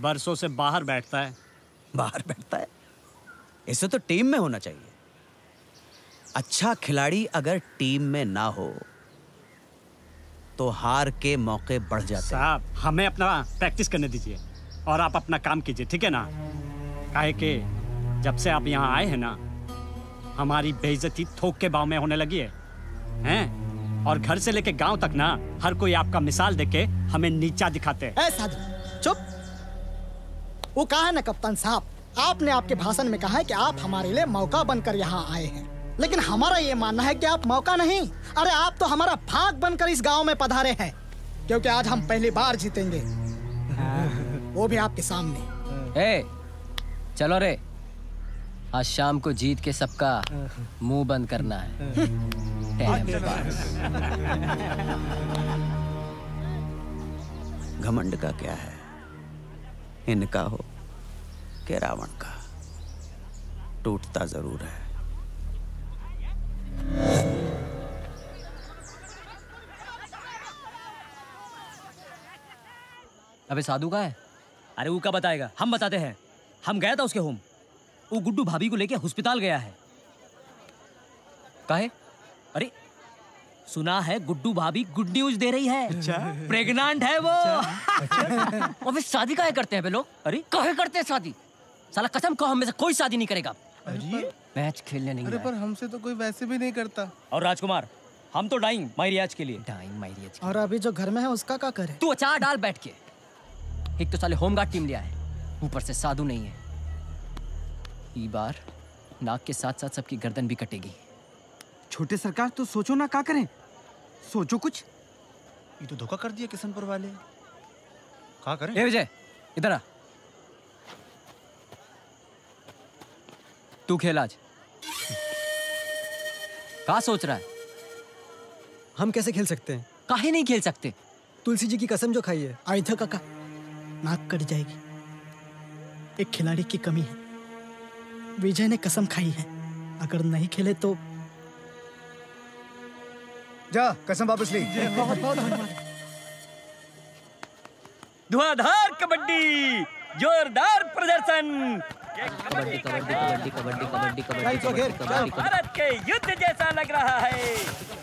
बरसों से बाहर बैठता है। बाहर बैठता है? इसे तो टीम में होना चाहिए। अच्छा खिलाड़ी अगर टीम में ना हो तो हार के मौके बढ़ जाते हैं। साहब हमें अपना प्रैक्टिस करने दीजिए और आप अपना काम कीजिए ठीक है ना? काहे के जब से आप यहाँ आए हैं ना हमारी बेइज्जती थोक के भाव में होने लगी है हैं? और घर से लेके गाँव तक ना हर कोई आपका मिसाल देके हमें नीचा दिखाते हैं। ए साधु चुप। वो कहा है ना कप्तान साहब आपने आपके भाषण में कहा है कि आप हमारे लिए मौका बनकर यहाँ आए हैं। लेकिन हमारा ये मानना है कि आप मौका नहीं अरे आप तो हमारा भाग बनकर इस गाँव में पधारे हैं क्योंकि आज हम पहली बार जीतेंगे। वो भी आपके सामने। ए चलो रे आज शाम को जीत के सबका मुँह बंद करना है। घमंड का क्या है? इनका हो, के रावण का टूटता ज़रूर है। अबे साधु का है? अरे वो का बताएगा? हम बताते हैं। हम गया था उसके होम। वो गुड्डू भाभी को लेके अस्पताल गया है। काहे अरे सुना है गुड्डू भाभी गुड न्यूज़ दे रही है। अच्छा। प्रेग्नेंट है वो। और फिर शादी काहे करते हैं लोग? अरे। काहे करते हैं शादी? साला कसम कहो हम में से कोई शादी नहीं करेगा। मैच खेलने नहीं अरे पर हमसे तो कोई वैसे भी नहीं करता। और राजकुमार हम तो डाइंग माई रियाज के लिए। डाइंग माई रियाज और अभी जो घर में है उसका क्या करे? तू अचार डाल बैठ के। एक तो साले होमगार्ड टीम लिया है ऊपर से साधु नहीं है। ई बार नाक के साथ साथ सबकी गर्दन भी कटेगी। छोटे सरकार तो सोचो ना क्या करें। सोचो कुछ। ये तो धोखा कर दिया किशनपुर वाले। क्या करें? ए विजय इधर आ। तू खेल आज। का सोच रहा है? हम कैसे खेल सकते हैं? काहे नहीं खेल सकते। तुलसी जी की कसम जो खाई है। आयुधा काका। नाक कट जाएगी। एक खिलाड़ी की कमी है। विजय ने कसम खाई है। अगर नहीं खेले तो जा कसम वापस ली। बहुत बहुत धन्यवाद। धुआंधार कबड्डी जोरदार प्रदर्शन। कबड्डी कबड्डी कबड्डी कबड्डी कबड्डी कबड्डी कबड्डी। भारत के युद्ध जैसा लग रहा है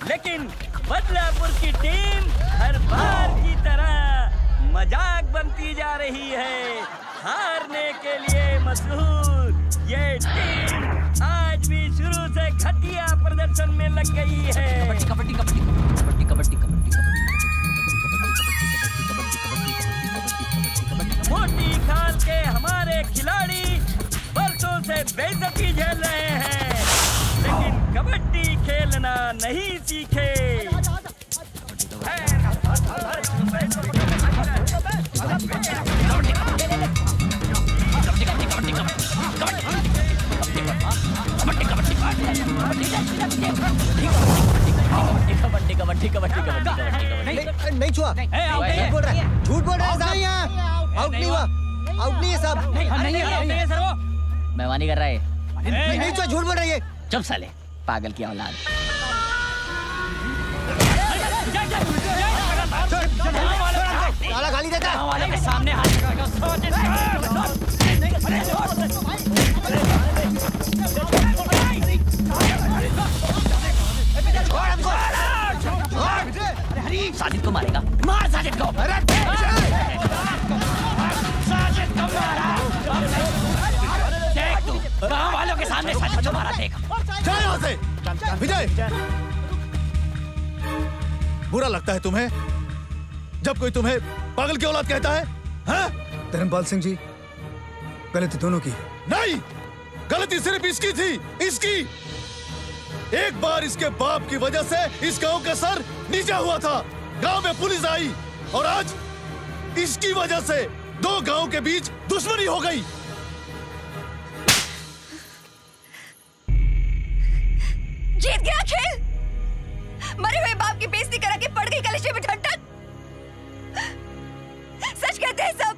लेकिन बदलापुर की टीम हर बार की तरह मज़ाक बनती जा रही है। हारने के लिए मशहूर ये टीम से घटिया प्रदर्शन में लग गई है कबड्डी कबड्डी कबड्डी कबड्डी कबड्डी मोटी खाल के हमारे खिलाड़ी बरसों से बेइज्जती झेल रहे हैं लेकिन कबड्डी खेलना नहीं सीखे कबड्डी कबड्डी कबड्डी कबड्डी नहीं नहीं छुआ। झूठ बोल रहा है। झूठ बोल रहा है साहब। आउट नहीं हुआ। आउट नहीं है साहब। मेहमानी कर रहा है। नहीं नहीं छुआ झूठ बोल रही है चुप साले पागल की औलाद। खाली देता है सामने साजिद को मारेगा। मार साजिद को। साजिद को मारा। देख तू गाँव वालों के सामने साजिद को मारा देख। चल यहाँ से। विजय। बुरा लगता है तुम्हें? जब कोई तुम्हें पागल की औलाद कहता है हैं? धर्मपाल सिंह जी गलती दोनों की नहीं! गलती सिर्फ़ इसकी थी। इसकी। एक बार इसके बाप की वजह से इस गाँव का सर नीचा हुआ था। गाँव में पुलिस आई और आज इसकी वजह से दो गाँव के बीच दुश्मनी हो गई। जीत गया खेल। मरे हुए बाप की बेइज्जती करा के पड़ गई कलेजे में ठंडक सच कहते हैं सब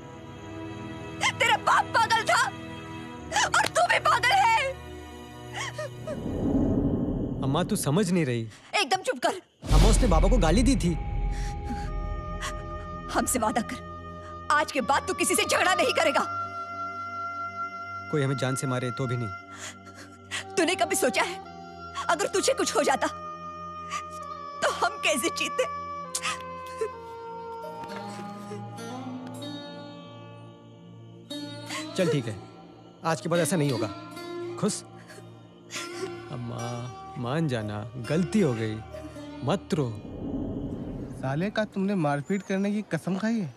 तेरा बाप पागल था और तू भी पागल है। अम्मा तू समझ नहीं रही। एकदम चुप कर। अम्मा उसने बाबा को गाली दी थी। हमसे वादा कर। आज के बाद तू किसी से झगड़ा नहीं करेगा। कोई हमें जान से मारे तो भी नहीं। तूने कभी सोचा है? अगर तुझे कुछ हो जाता तो हम कैसे जीते? चल ठीक है। आज के बाद ऐसा नहीं होगा। खुश? अम्मा मान जाना गलती हो गई। मत रो। साले का तुमने मारपीट करने की कसम खाई है?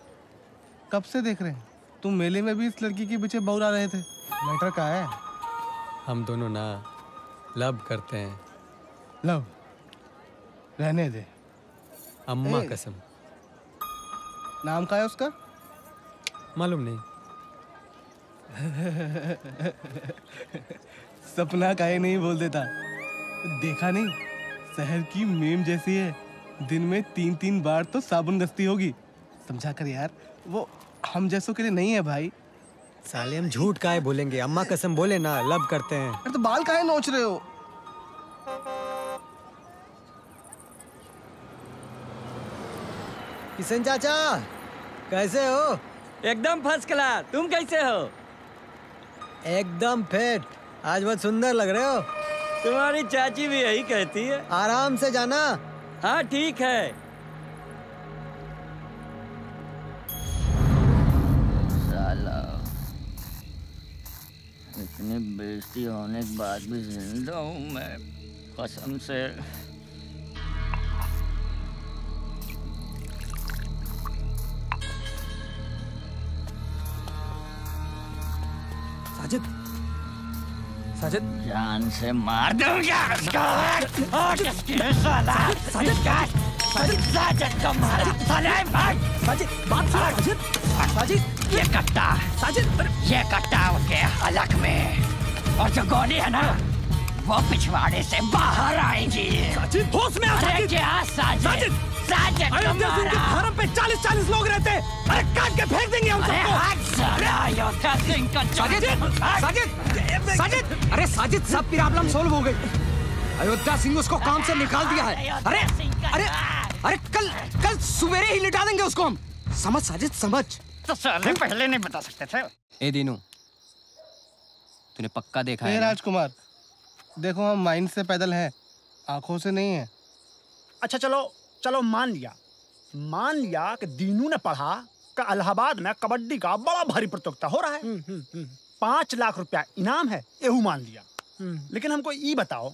कब से देख रहे हैं? तुम मेले में भी इस लड़की के पीछे बौरा रहे थे। मैटर का है? हम दोनों ना लव करते हैं। लव? रहने दे। अम्मा ए। कसम। नाम का है उसका? मालूम नहीं। सपना का ही नहीं बोल देता। देखा नहीं? शहर की मेम जैसी है। दिन में तीन तीन बार तो साबुन दस्ती होगी। समझा कर यार वो हम जैसों के लिए नहीं है भाई। साले हम झूठ काहे बोलेंगे? अम्मा कसम बोले ना लव करते हैं। अरे तो बाल काहे नोच रहे हो? किशन चाचा कैसे हो? एकदम फ़र्स्ट क्लास तुम कैसे हो? एकदम फिट आज बहुत सुंदर लग रहे हो। तुम्हारी चाची भी यही कहती है। आराम से जाना। हाँ ठीक है। इतनी बेइज्जती होने के बाद भी ज़िंदा हूँ मैं कसम से। साजिद। जान से मार दूँगा उसको। साजिद। साजिद साजिद को मारा। साले भाग। साजिद बात साजिद। साजिद। ये कट्टा। साजिद ये कट्टा उनके हलक में। और जो गोली है ना वो पिछवाड़े से बाहर आएगी। साजिद होश में आ अरे साजिद। क्या साजिद? साजिद! के धर्म पे चालीस चालीस लोग रहते हैं। अरे काट के फेंक देंगे हम अरे सबको। सिंह का साजिद साजिद साजिद! अरे साजिद सब प्रॉब्लम सोल्व हो गई। अयोध्या सिंह उसको काम से निकाल दिया है। अरे अरे अरे कल कल सवेरे ही लिटा देंगे उसको हम। समझ साजिद समझ। तो साले पहले नहीं बता सकते थे। ए दीनू तूने पक्का देखा है राजकुमार देखो हम माइंड से पैदल हैं आँखों से नहीं है। अच्छा चलो चलो मान लिया। मान लिया कि दीनू ने पढ़ा कि इलाहाबाद में कबड्डी का बड़ा भारी प्रतियोगिता हो रहा है। पाँच लाख रुपया इनाम है एहू मान लिया। लेकिन हमको ये बताओ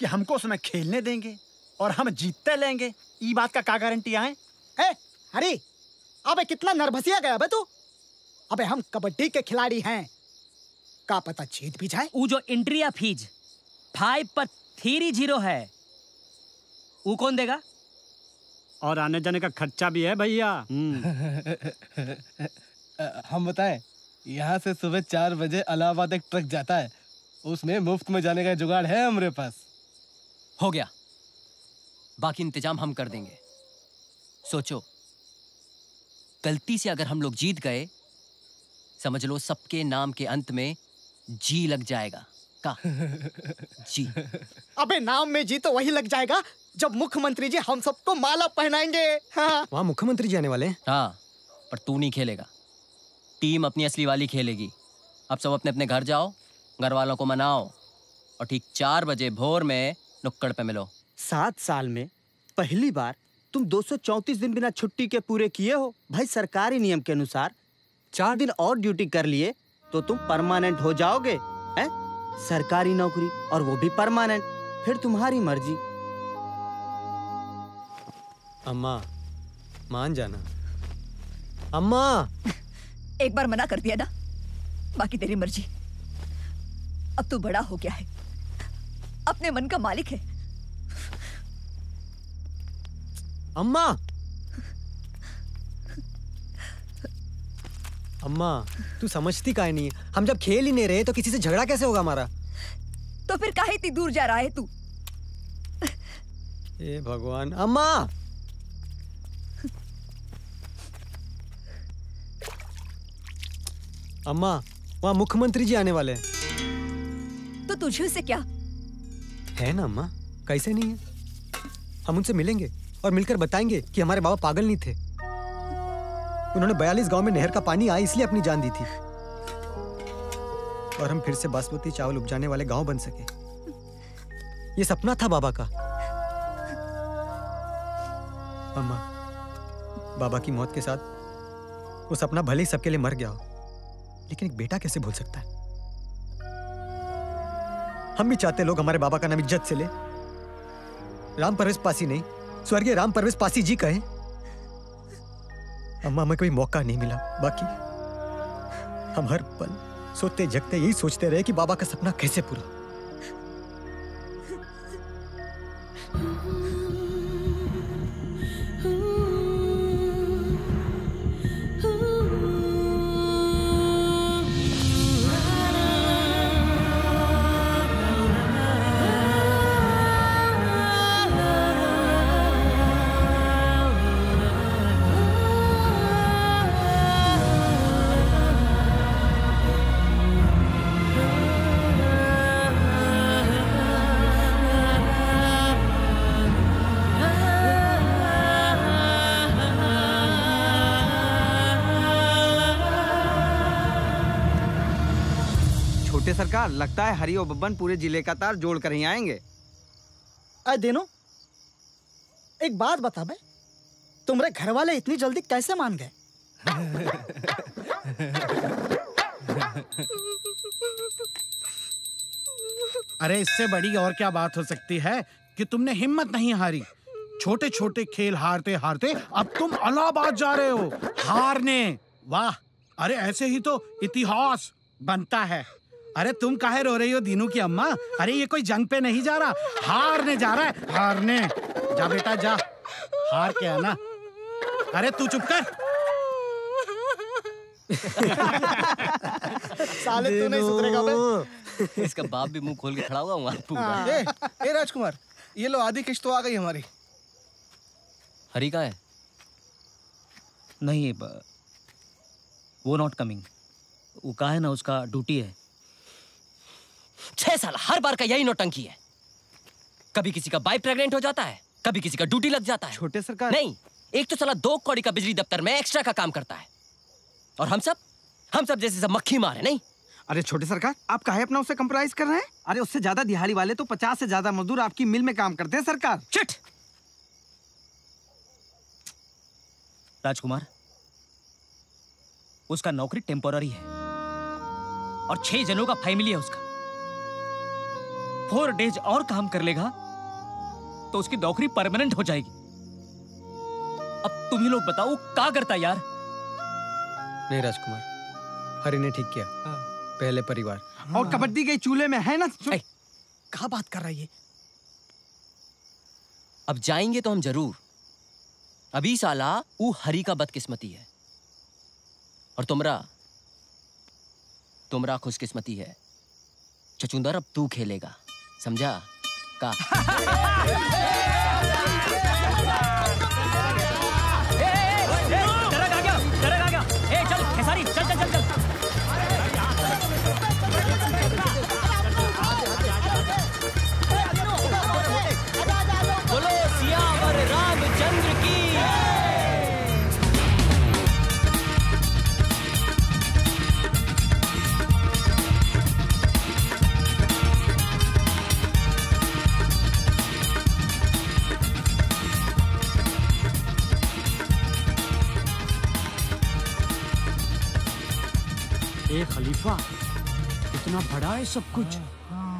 कि हमको उसमें खेलने देंगे और हम जीतते लेंगे। ई बात का क्या गारंटी है ए, हरी अबे कितना नर्वसिया गया बे तू। अबे हम कबड्डी के खिलाड़ी हैं। का पता जीत भी जाए? वो जो एंट्री या फीज फाइव पर थ्री ज़ीरो है वो कौन देगा? और आने जाने का खर्चा भी है भैया। हम बताएँ यहाँ से सुबह चार बजे अलाहाबाद एक ट्रक जाता है। उसमें मुफ़्त में जाने का जुगाड़ है हमारे पास। हो गया। बाकी इंतज़ाम हम कर देंगे। सोचो। गलती से अगर हम लोग जीत गए समझ लो सबके नाम के अंत में जी लग जाएगा। का? जी। अबे नाम में जी तो वही लग जाएगा जब मुख्यमंत्री जी हम सबको माला पहनाएँगे। हाँ। वहाँ मुख्यमंत्री जी आने वाले हाँ। पर तू नहीं खेलेगा। टीम अपनी असली वाली खेलेगी। अब सब अपने अपने घर जाओ घर वालों को मनाओ और ठीक चार बजे भोर में नुक्कड़ पे मिलो। सात साल में? पहली बार? तुम 234 दिन बिना छुट्टी के पूरे किए हो? भाई सरकारी नियम के अनुसार। चार दिन और ड्यूटी कर लिए तो तुम परमानेंट हो जाओगे हैं? सरकारी नौकरी और वो भी परमानेंट। फिर तुम्हारी मर्ज़ी। अम्मा मान जाना। अम्मा! एक बार मना कर दिया ना? बाकी तेरी मर्ज़ी। अब तू बड़ा हो गया है। अपने मन का मालिक है। अम्मा। अम्मा तू समझती का नहीं हम जब खेल ही नहीं रहे तो किसी से झगड़ा कैसे होगा हमारा? तो फिर काहे इतनी दूर जा रहा है तू? ए भगवान अम्मा। अम्मा वहाँ मुख्यमंत्री जी आने वाले हैं। तो तुझे से क्या? है ना अम्मा? कैसे नहीं है? हम उनसे मिलेंगे और मिलकर बताएँगे कि हमारे बाबा पागल नहीं थे। उन्होंने बयालीस गाँव में नहर का पानी आया इसलिए अपनी जान दी थी। और हम फिर से बासमती चावल उपजाने वाले गाँव बन सके। ये सपना था बाबा का। अम्मा बाबा की मौत के साथ वो सपना भले ही सबके लिए मर गया हो। लेकिन एक बेटा कैसे भूल सकता है? हम भी चाहते लोग हमारे बाबा का नाम इज़्ज़त से ले। राम परवेश पासी नहीं, स्वर्गीय राम परवेश पासी जी कहे। अम्मा, हमें कोई मौका नहीं मिला। बाकी, हम हर पल सोते जगते यही सोचते रहे कि बाबा का सपना कैसे पूरा सरकार लगता है हरी और बब्बन पूरे ज़िले का तार जोड़ कर ही आएँगे। अरे देनो एक बात बता बे तुम्हारे घर वाले इतनी जल्दी कैसे मान गए? अरे इससे बड़ी और क्या बात हो सकती है कि तुमने हिम्मत नहीं हारी। छोटे छोटे खेल हारते हारते अब तुम अलाहाबाद जा रहे हो। हारने। वाह अरे ऐसे ही तो इतिहास बनता है। अरे तुम काहे रो रही हो दीनू की अम्मा? अरे ये कोई जंग पे नहीं जा रहा। हारने जा रहा है। हारने। जा बेटा जा। हार के आना। अरे तू चुप कर। साले तू नहीं सुधरेगा बे। इसका बाप भी मुँह खोल के खड़ा हुआ वहाँ पूरा। ए, ए राजकुमार ये लो आधी किश्त तो आ गई हमारी। हरी का है? नहीं वो नॉट कमिंग वो कहा है ना उसका ड्यूटी है। छह साल हर बार का यही नोटंकी है। कभी किसी का बाई प्रेग्नेंट हो जाता है कभी किसी का ड्यूटी लग जाता है। छोटे सरकार। नहीं एक तो साला दो कौड़ी का बिजली दफ्तर में एक्स्ट्रा का काम करता है। और हम सब? हम सब जैसे सब मक्खी मारे नहीं? अरे छोटे सरकार आप काहे अपना उससे कंप्रोमाइज कर रहे हैं? अरे उससे ज़्यादा दिहाड़ी वाले तो पचास से ज़्यादा मजदूर आपकी मिल में काम करते हैं सरकार। चिट! राजकुमार उसका नौकरी टेम्पोररी है। और छह जनों का फैमिली है उसका। फोर डेज़ और काम कर लेगा तो उसकी नौकरी परमानेंट हो जाएगी। अब तुम ही लोग बताओ वो क्या करता है यार? नहीं राजकुमार हरि ने ठीक किया। पहले परिवार। और कबड्डी के चूल्हे में है ना? कहा बात कर रही है अब जाएँगे तो हम ज़रूर। अभी साला ऊ हरी का बदकिस्मती है। और तुमरा तुमरा खुशकिस्मती है। चचुंदर अब तू खेलेगा। समझा? का? सब कुछ।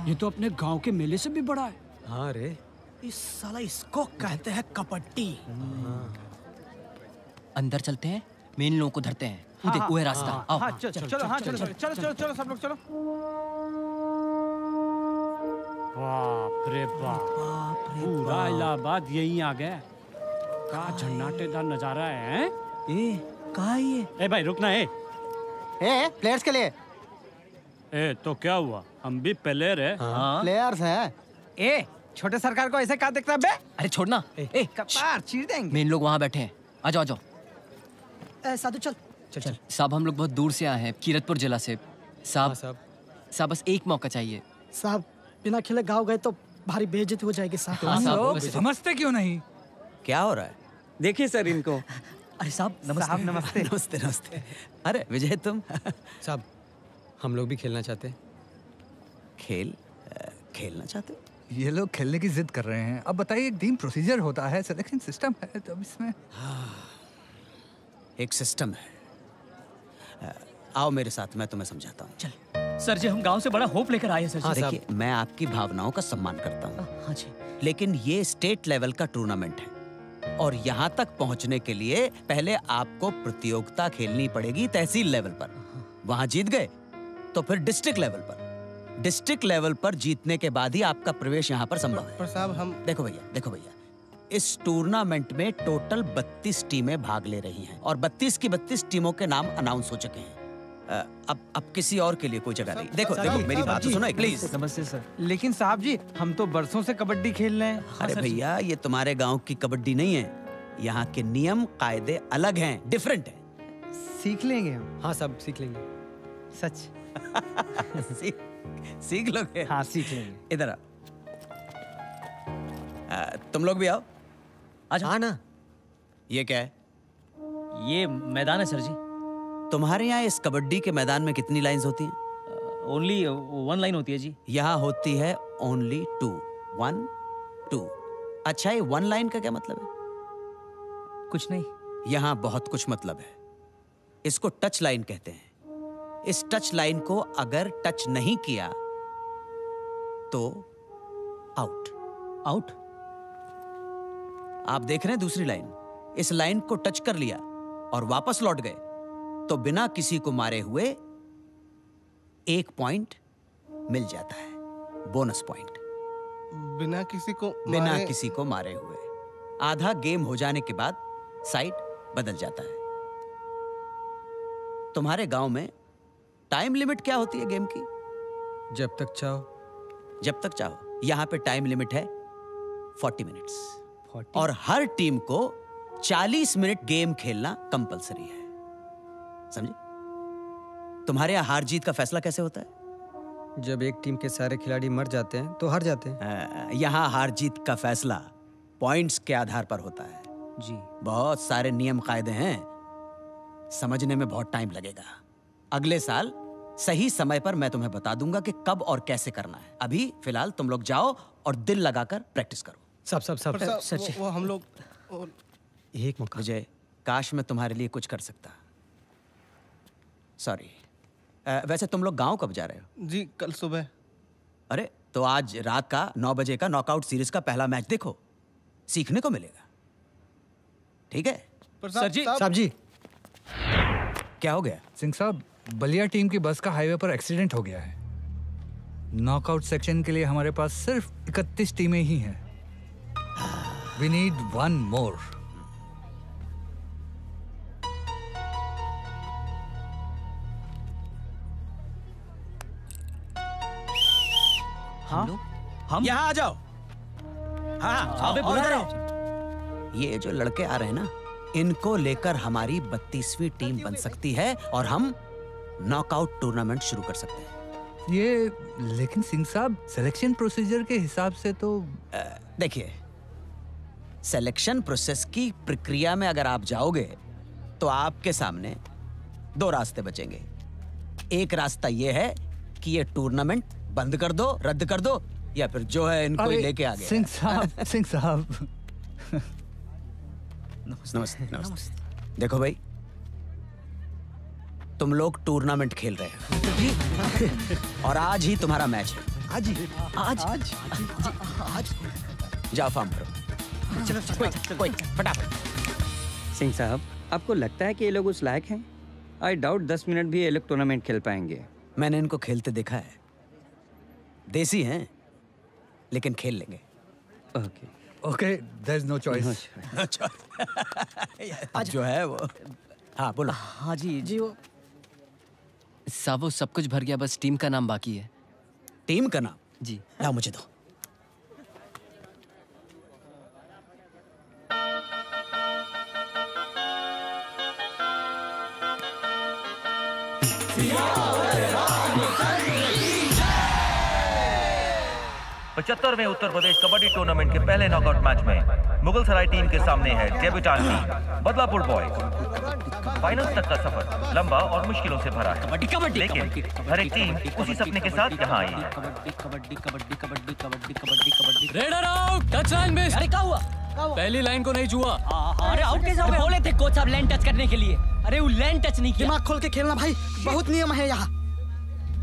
ये तो अपने गाँव के मेले से भी बड़ा है। हाँ रे। इस साला इसको कहते हैं कबड्डी। अंदर चलते हैं मेन लोगों को धरते हैं। वो देख वो है रास्ता। आओ। हाँ चलो चलो हाँ चलो चलो चलो चलो चलो सब लोग चलो। बाप रे बाप। पूरा इलाहाबाद यही आ गया। क्या झन्नाटेदार नज़ारा है ए कहा ये? ए भाई रुकना ए। ए प्लेयर्स के लिए। ए तो क्या हुआ? हम भी प्लेयर है। हाँ। प्लेयर्स हैं? ए छोटे सरकार को ऐसे कहा देखता है बे? अरे छोड़ना ए कपार चीर देंगे। मेन लोग वहाँ बैठे हैं। आ जाओ आ जाओ। साधु चल। चल चल। साहब हम लोग बहुत दूर से आए हैं। कीरतपुर जिला से। साहब साहब। साहब बस एक मौका चाहिए। साहब बिना खेले गाँव गए तो भारी बेइज्जती हो जाएगी साहब। हाँ, लोग समझते क्यों नहीं? क्या हो रहा है? देखिए सर इनको। अरे साहब नमस्ते। साहब नमस्ते। नमस्ते नमस्ते। अरे विजय तुम? साहब हम लोग भी खेलना चाहते खेल खेलना चाहते ये लोग खेलने की जिद कर रहे हैं। अब बताइए एक टीम प्रोसीजर होता है सिलेक्शन सिस्टम है तो अब इसमें एक सिस्टम है। आओ मेरे साथ मैं तुम्हें समझाता हूँ। चल। सर जी हम गाँव से बड़ा होप लेकर आए हैं सर जी। देखिए। मैं आपकी भावनाओं का सम्मान करता हूँ। हाँ जी। लेकिन ये स्टेट लेवल का टूर्नामेंट है। और यहाँ तक पहुँचने के लिए पहले आपको प्रतियोगिता खेलनी पड़ेगी तहसील लेवल पर। वहाँ जीत गए तो फिर डिस्ट्रिक्ट लेवल पर। डिस्ट्रिक्ट लेवल पर जीतने के बाद ही आपका प्रवेश यहाँ पर संभव है। साहब हम देखो भैया देखो भैया इस टूर्नामेंट में टोटल 32 टीमें भाग ले रही हैं और 32 की 32 टीमों के नाम अनाउंस हो चुके हैं। अब अब किसी और के लिए कोई जगह नहीं। देखो देखो मेरी बात तो सुनो प्लीज़ नमस्ते सर। लेकिन साहब जी हम तो बरसों से कबड्डी खेल रहे हैं। अरे भैया ये तुम्हारे गाँव की कबड्डी नहीं है। यहाँ के नियम कायदे अलग हैं डिफरेंट हैं। सीख लेंगे हम। हाँ साहब सीख लेंगे। सच। सीख सीख लोगे? हाँ सीख लेंगे। इधर तुम लोग भी आओ। अच्छा हाँ ना। ये क्या है? ये मैदान है सर जी। तुम्हारे यहाँ इस कबड्डी के मैदान में कितनी लाइंस होती हैं? ओनली वन लाइन होती है जी। यहाँ होती है ओनली टू वन टू अच्छा ये वन लाइन का क्या मतलब है? कुछ नहीं। यहाँ बहुत कुछ मतलब है। इसको टच लाइन कहते हैं। इस टच लाइन को अगर टच नहीं किया तो आउट आउट आप देख रहे हैं दूसरी लाइन इस लाइन को टच कर लिया और वापस लौट गए तो बिना किसी को मारे हुए एक पॉइंट मिल जाता है. बोनस पॉइंट बिना किसी को बिना किसी को मारे हुए. आधा गेम हो जाने के बाद साइड बदल जाता है. तुम्हारे गाँव में टाइम लिमिट क्या होती है गेम की? जब तक चाहो। जब तक चाहो। यहाँ पे टाइम लिमिट है 40 मिनट्स। और हर टीम को 40 मिनट गेम खेलना कंपलसरी है। समझे? तुम्हारे यहाँ हार जीत का फैसला कैसे होता है? जब एक टीम के सारे खिलाड़ी मर जाते हैं तो हार जाते हैं। अ, यहाँ हार जीत का फैसला पॉइंट्स के आधार पर होता है। जी। बहुत सारे नियम कायदे हैं। समझने में बहुत टाइम लगेगा। अगले साल सही समय पर मैं तुम्हें बता दूँगा कि कब और कैसे करना है। अभी फ़िलहाल तुम लोग जाओ और दिल लगाकर प्रैक्टिस करो। सब सब सब। साहब, वो, वो हम लोग एक मौका। विजय काश मैं तुम्हारे लिए कुछ कर सकता। सॉरी। वैसे तुम लोग गाँव कब जा रहे हो? जी कल सुबह। अरे तो आज रात का नौ बजे का नॉकआउट सीरीज़ का पहला मैच देखो। सीखने को मिलेगा। ठीक है? पर सर जी। साहब जी। क्या हो गया? सिंह साहब बलिया टीम की बस का हाईवे पर एक्सीडेंट हो गया है। नॉकआउट सेक्शन के लिए हमारे पास सिर्फ़ इकतीस टीमें ही हैं। वी नीड वन मोर हम हम? यहाँ आ जाओ। हाँ हाँ, आओ, बुला इधर ये जो लड़के आ रहे हैं ना इनको लेकर हमारी बत्तीसवीं टीम बन सकती है और हम नॉकआउट टूर्नामेंट शुरू कर सकते हैं। ये लेकिन सिंह साहब सिलेक्शन प्रोसीजर के हिसाब से तो देखिए सिलेक्शन प्रोसेस की प्रक्रिया में अगर आप जाओगे तो आपके सामने दो रास्ते बचेंगे। एक रास्ता ये है कि ये टूर्नामेंट बंद कर दो रद्द कर दो या फिर जो है इनको ही लेके आ गया सिंह साहब सिंह साहब। नमस्ते। नमस्ते। देखो भाई तुम लोग टूर्नामेंट खेल रहे हो। और आज ही तुम्हारा मैच है। आज ही? आज? आज? आज? जाओ फॉर्म भरो। चलो कोई कोई फटाफट। सिंह साहब आपको लगता है कि ये लोग उस लायक हैं? आई डाउट दस मिनट भी ये लोग टूर्नामेंट खेल पाएँगे। मैंने इनको खेलते देखा है। देसी हैं लेकिन खेल लेंगे। Okay. Okay there is no choice अब जो है वो। हाँ बोलो। हाँ जी जी वो सावो सब कुछ भर गया बस टीम का नाम बाकी है। टीम का नाम? जी। लाओ मुझे दो। पचहत्तरवें उत्तर प्रदेश कबड्डी टूर्नामेंट के पहले नॉकआउट मैच में मुगल सराय टीम के सामने है debutant team Badlapur boys finals तक का सफ़र लंबा और मुश्किलों से भरा है। लेकिन हर एक टीम उसी सपने के साथ यहाँ आई। है raider out touch line miss अरे क्या हुआ? पहली लाइन को नहीं छुआ। अरे आउट कैसे हो गए बोले थे कोच साहब लाइन टच करने के लिए। अरे वो लाइन टच नहीं किया। दिमाग खोल के खेलना भाई बहुत नियम है यहाँ।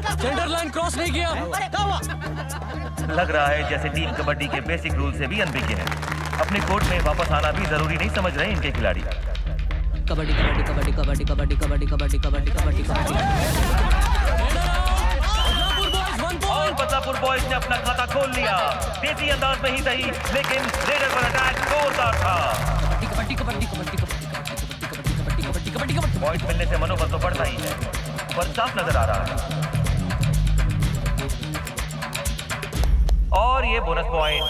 सेंटर लाइन क्रॉस नहीं किया लग रहा है जैसे टीम कबड्डी के बेसिक रूल से भी अनभिज्ञ है अपने कोर्ट में वापस आना भी ज़रूरी नहीं समझ रहे इनके खिलाड़ी कबड्डी कबड्डी कबड्डी कबड्डी कबड्डी कबड्डी कबड्डी कबड्डी कबड्डी कबड्डी और बदलापुर बॉयज़ ने अपना खाता खोल लिया देसी अंदाज में ही सही लेकिन रेडर पर अटैक जोरदार था कबड्डी कबड्डी कबड्डी कबड्डी कबड्डी कबड्डी पॉइंट मिलने से मनोबल तो बढ़ता ही है पर साफ़ नज़र आ रहा है ये bonus point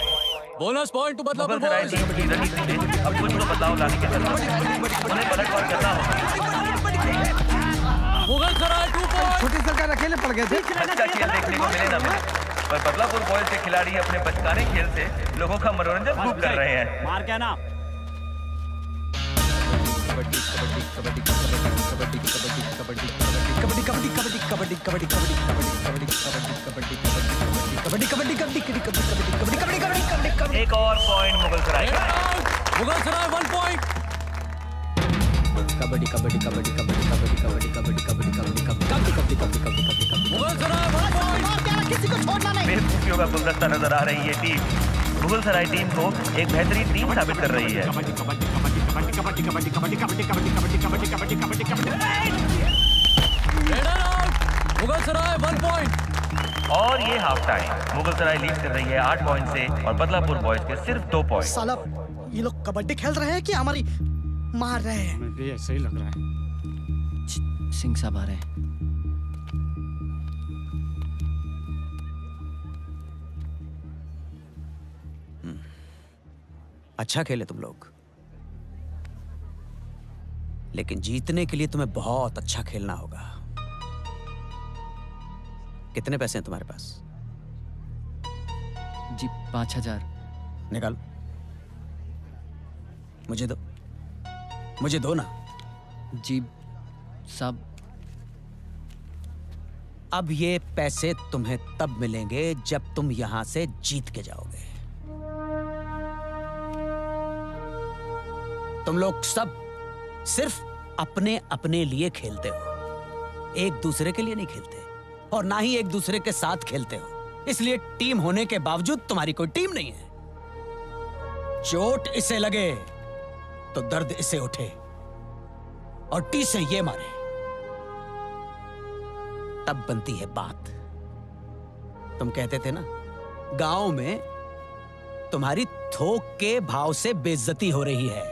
bonus point to Badlapur Mughal Sarai boys team की में अब कुछ तो बदलाव लाने की है उन्हें पलटवार करना होगा मुगल सराय टू पॉइंट छोटी सरकार अकेले पड़ गए थे अच्छा खेल देखने को मिले ना मिले पर बदलापुर बॉयज़ के खिलाड़ी अपने बचकाने खेल से लोगों का मनोरंजन खूब कर रहे हैं मार क्या ना कबड्डी कबड्डी कबड्डी कबड्डी कबड्डी कबड्डी कबड्डी कबड्डी कबड्डी कबड्डी कबड्डी कबड्डी कबड्डी कबड्डी कबड्डी कबड्डी कबड्डी कबड्डी कबड्डी कबड्डी कबड्डी कबड्डी कबड्डी कबड्डी कबड्डी कबड्डी कबड्डी एक और point Mughal Sarai Mughal Sarai one point kabaddi kabaddi kabaddi kabaddi kabaddi kabaddi kabaddi kabaddi kabaddi kabaddi kabaddi kabaddi kabaddi kabaddi Mughal Sarai one point किसी को छोड़ना नहीं बेवकूफियों का गुलदस्ता नज़र आ रही है टीम मुगल सराय टीम को एक बेहतरीन टीम साबित कर रही है raider out Mughal Sarai one point और ये half time Mughal Sarai lead कर रही है आठ पॉइंट से और बदलापुर बॉयज़ के सिर्फ़ दो पॉइंट साला ये लोग कबड्डी खेल रहे हैं कि हमारी मार रहे हैं? भी ऐसा लग रहा है। सिंह साहब आ रहे हैं। अच्छा खेले तुम लोग। लेकिन जीतने के लिए तुम्हें बहुत अच्छा खेलना होगा। कितने पैसे हैं तुम्हारे पास? जी पाँच हज़ार। निकाल। मुझे दो। मुझे दो ना। जी साहब। अब ये पैसे तुम्हें तब मिलेंगे जब तुम यहाँ से जीत के जाओगे। तुम लोग सब सिर्फ़ अपने अपने लिए खेलते हो। एक दूसरे के लिए नहीं खेलते। और ना ही एक दूसरे के साथ खेलते हो। इसलिए टीम होने के बावजूद तुम्हारी कोई टीम नहीं है। चोट इसे लगे तो दर्द इसे उठे और टी से ये मारे। तब बनती है बात। तुम कहते थे ना, गाँव में तुम्हारी थोक के भाव से बेइज्जती हो रही है।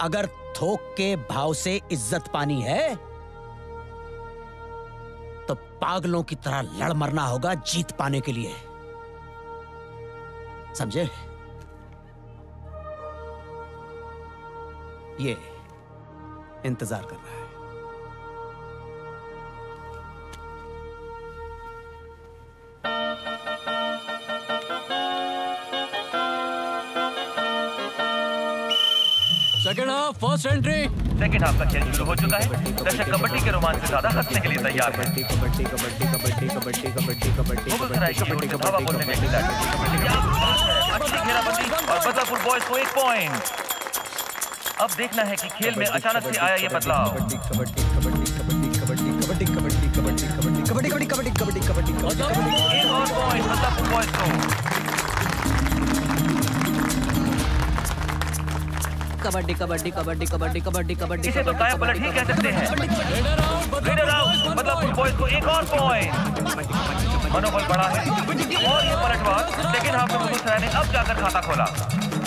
अगर थोक के भाव से इज़्ज़त पानी है पागलों की तरह लड़ मरना होगा जीत पाने के लिए। समझे? ये इंतज़ार कर रहा है। फ़र्स्ट एंट्री सेकेंड हाफ़ का खेल शुरू हो चुका है दर्शक कबड्डी के रोमांच से ज़्यादा हंसने के लिए तैयार है कबड्डी कबड्डी कबड्डी कबड्डी कबड्डी कबड्डी मुगल सराय की ओर से धावा बोलने के खिलाड़ी है, अच्छी घेराबंदी और बदलापुर बॉयज़ को एक पॉइंट अब देखना है कि खेल में अचानक से आया ये बदलाव कबड्डी कबड्डी कबड्डी कबड्डी कबड्डी कबड्डी कबड्डी कबड्डी कबड्डी कबड्डी कबड्डी कबड्डी कबड्डी एक और पॉइंट बदलापुर बॉयज़ को कबड्डी कबड्डी कबड्डी कबड्डी कबड्डी कबड्डी इसे तो काया पलट ही कह सकते हैं लीडर आउट बदलापुर बॉयज़ को एक और पॉइंट मनोबल बढ़ा है और ये पलटवार लेकिन हाफ़ में मुगलसराय ने अब जाकर खाता खोला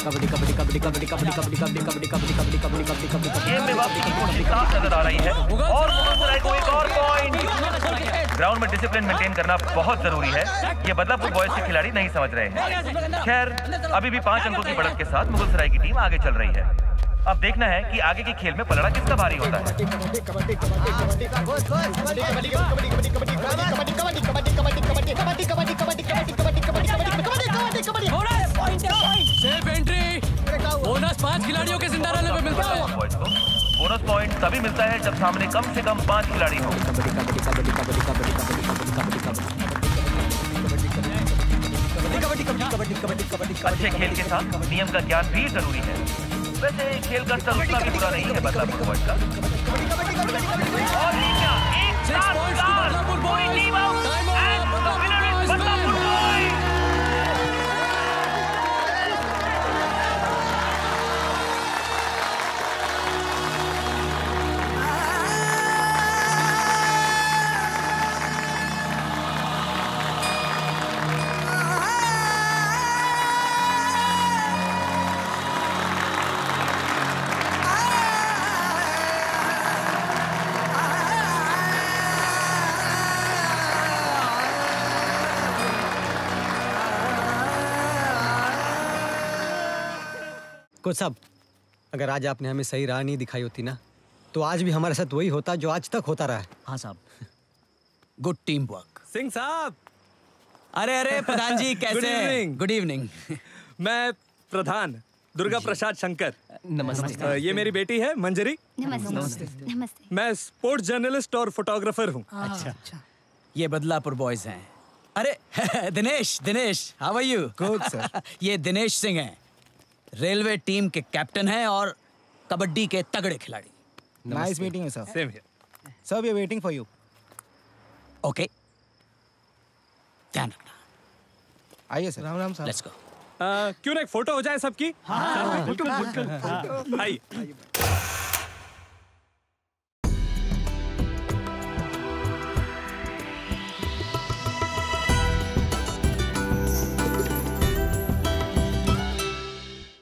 कबड्डी कबड्डी कबड्डी कबड्डी कबड्डी कबड्डी कबड्डी कबड्डी कबड्डी कबड्डी कबड्डी कबड्डी कबड्डी गेम में वापसी की कोशिश साफ़ नज़र आ रही है और मुगलसराय को एक और पॉइंट ग्राउंड में डिसिप्लिन मेंटेन करना बहुत ज़रूरी है ये बदलापुर बॉयज़ के खिलाड़ी नहीं समझ रहे हैं खैर अभी भी पाँच अंकों की बढ़त के साथ मुगलसराय की टीम आगे चल रही है अब देखना है कि आगे के खेल में पलड़ा किसका भारी होता है। बोनस पाँच खिलाड़ियों के ज़िंदा रहने पे मिलता है। बोनस पॉइंट तभी मिलता है जब सामने कम से कम पाँच खिलाड़ी हो। अच्छे खेल के साथ नियम का ज्ञान भी ज़रूरी है। वैसे खेल का स्तर उतना भी बुरा नहीं है बदलापुर बॉयज़ का और एक साथ चार! पूरी टीम out! कोच साहब अगर आज आपने हमें सही राह नहीं दिखाई होती ना तो आज भी हमारे साथ वही होता जो आज तक होता रहा है। हाँ साहब। गुड टीम वर्क सिंह साहब! अरे अरे प्रधान जी कैसे हैं? गुड इवनिंग मैं प्रधान दुर्गा प्रसाद शंकर। नमस्ते। ये मेरी बेटी है मंजरी। नमस्ते। नमस्ते। मैं स्पोर्ट्स जर्नलिस्ट और फोटोग्राफर हूँ। अच्छा। अच्छा। ये बदलापुर बॉयज़ हैं। अरे Dinesh Dinesh how are you good sir ये दिनेश सिंह हैं। रेलवे टीम के कैप्टन हैं और कबड्डी के तगड़े खिलाड़ी। Nice meeting sir same sir here. Sir we waiting for you. Okay ध्यान रखना। आइए sir Ram Ram sir let's go क्यों ना एक फ़ोटो हो जाए सबकी? हाँ, बिल्कुल बिल्कुल। आइए।